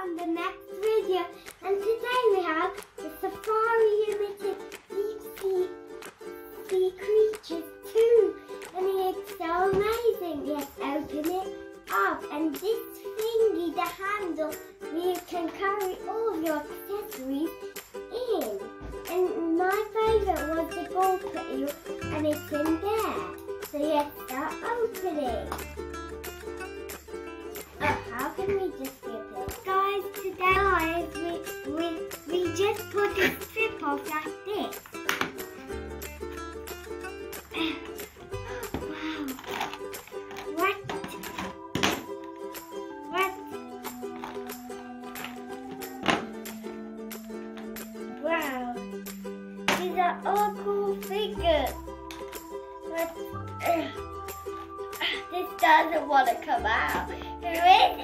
on the next video. And today we have the Safari Limited Deep Sea, sea Creatures 2. And it's so amazing. Let's open it up. And this thingy, the handle, we can carry all of your accessories in. And my favourite was the gulper eel, and it's in doesn't want to come out. Who is it?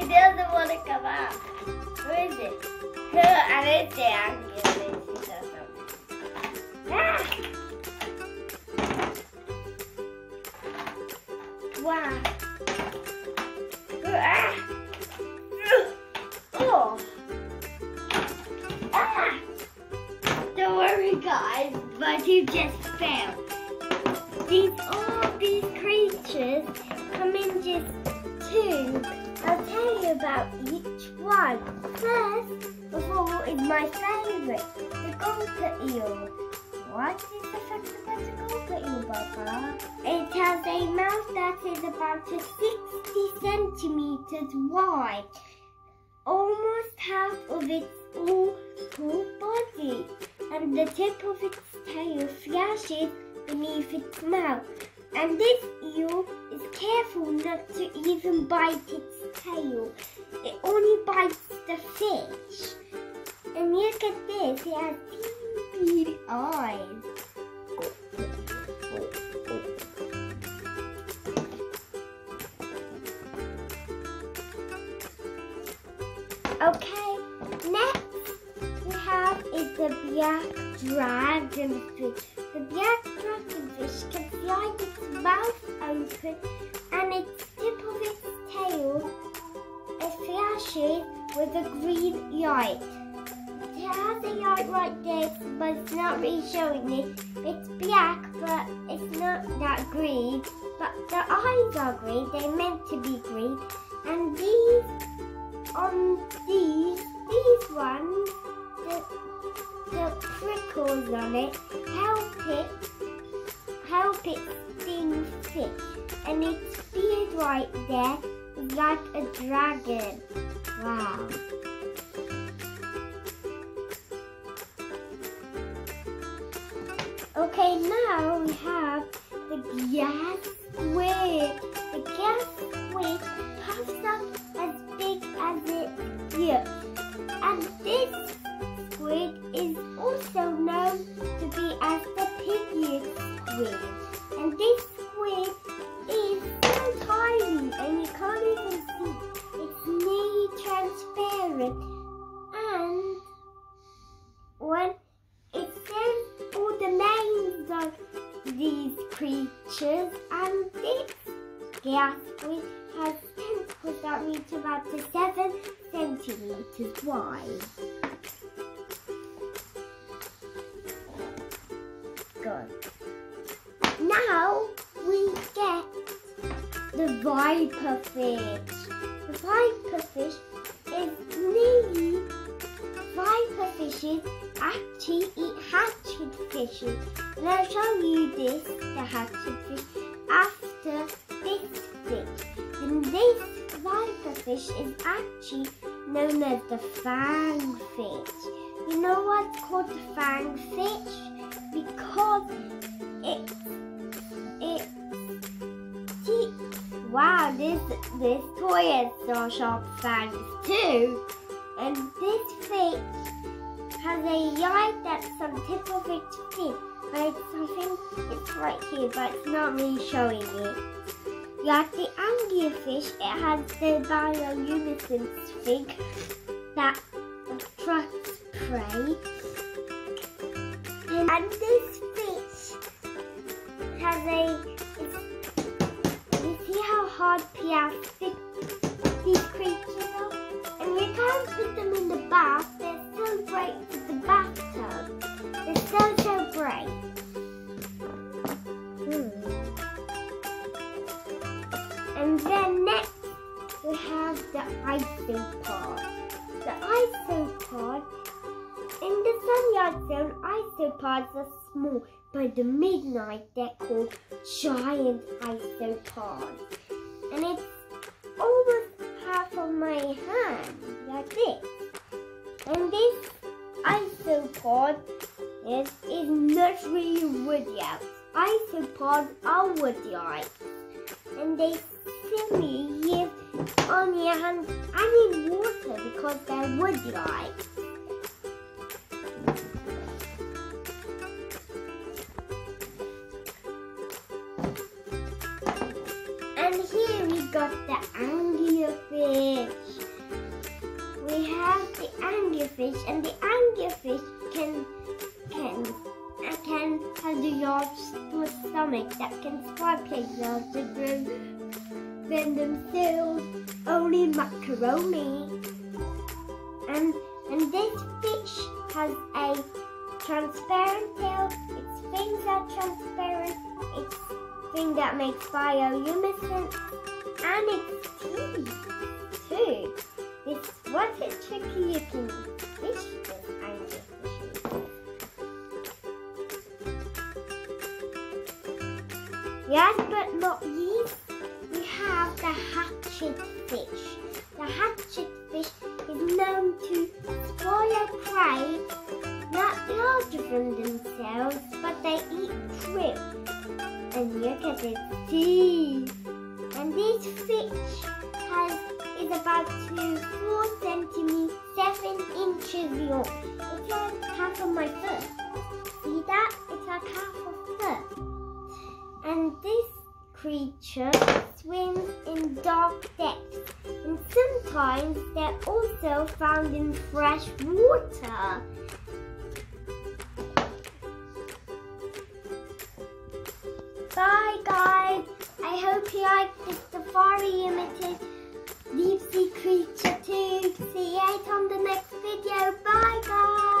It doesn't want to come out. Who is it? Who? I didn't say I'm giving it. She doesn't. Ah. Wow. Oh. Ah. Don't worry, guys, but you just failed. About each one. First of all is my favourite, the gulper eel. What is the fact about the gulper eel, Papa? It has a mouth that is about 60 centimeters wide. Almost half of its full body, and the tip of its tail flashes beneath its mouth. And this eel is careful not to even bite its tail. It only bites the fish. And look at this, it has teeny beady eyes. Okay, next we have is the black dragonfish. The black dragonfish can fly its mouth open and its tip of its tail flashes with a green light. It has a light right there, but it's not really showing it. It's black, but it's not that green. But the eyes are green. They're meant to be green. And these, on these, these ones, the, the prickles on it help it help it sting fish. And its beard right there is like a dragon. Wow. Okay, now we have the glass squid. The glass squid puffs up as big as it looks. And this creatures and this glass squid has tentacles that reach about to 7 centimeters wide. Good. Now we get the viper fish. The viper fish is nearly viper fishes actually I'll show you this, the hatchet fish, after this fish. And this viper fish is actually known as the fang fish. You know what's called the fang fish? Because it, it, wow, this, this toy has so sharp fangs too. And this fish has a yard that's some tip of its feet. But it's something, it's right here, but it's not really showing it. Like the anglerfish, it has the bio-unison thing that attracts prey. And, and this fish has a, you see how hard Pierre these creatures are? And we can't put them in the bath The isopod, in the Sunyard Zone, isopods are small. By the midnight, they're called giant isopods. And it's almost half of my hand, like this. And this isopod is, is not really woody Isopods are woody and they on your hands and in water because they're woody And here we got the anglerfish. We have the anglerfish and the anglerfish can can uh, can have the large stomach that can swallow out to grow than themselves only macaroni. And and this fish has a transparent tail, its fins are transparent, its thing that makes bioluminescence, and its teeth too. It's what a tricky looking fish this anglerfish Last but not we have the hatchet fish. The hatchet fish is known to swallow prey not larger than themselves, but they eat shrimp. And look at its teeth. And this fish has is about to four centimeters, seven inches long. It's like half of my foot. See that? It's like half of foot. And this creature swims in dark depths. And sometimes they're also found in fresh water. Bye guys. I hope you liked this safari limited deep sea creature too. See you on the next video. Bye guys.